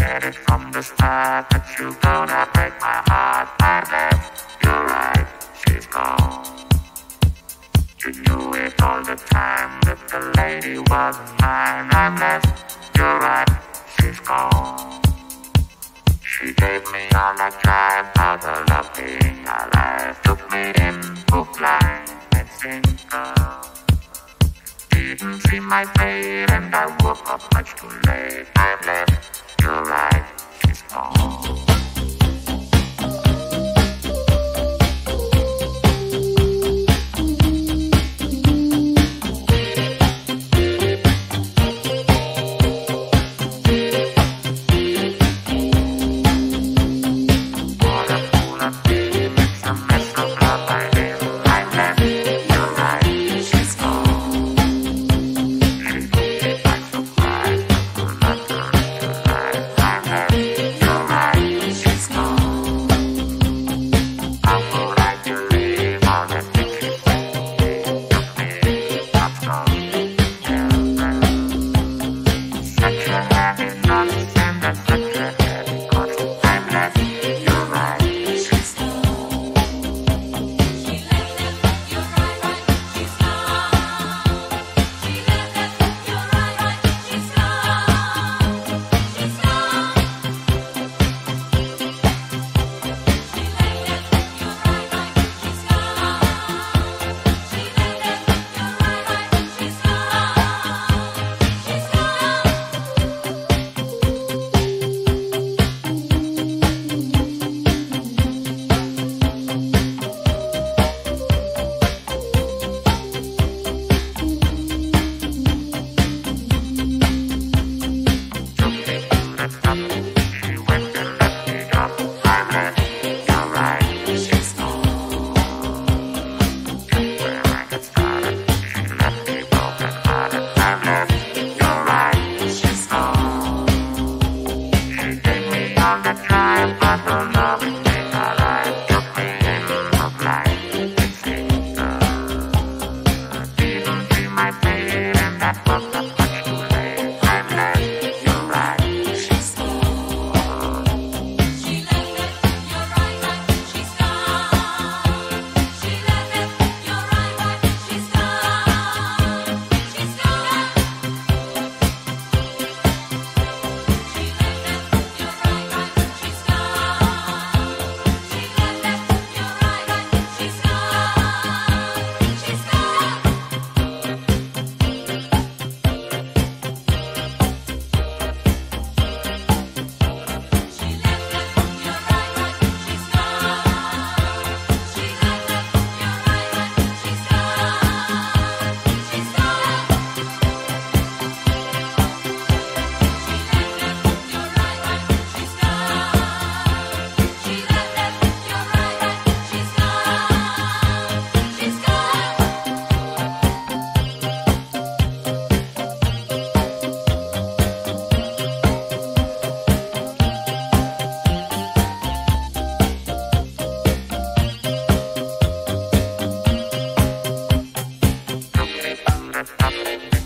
Said it from the start that you gonna break my heart, and then you're right, she's gone. You knew it all the time that the lady wasn't mine, I unless you're right, she's gone. She gave me all I tried, all the love being alive, took me in, hook, line, and sinker didn't see my fate and I woke up much too late. I've left your life she's gone. Bye.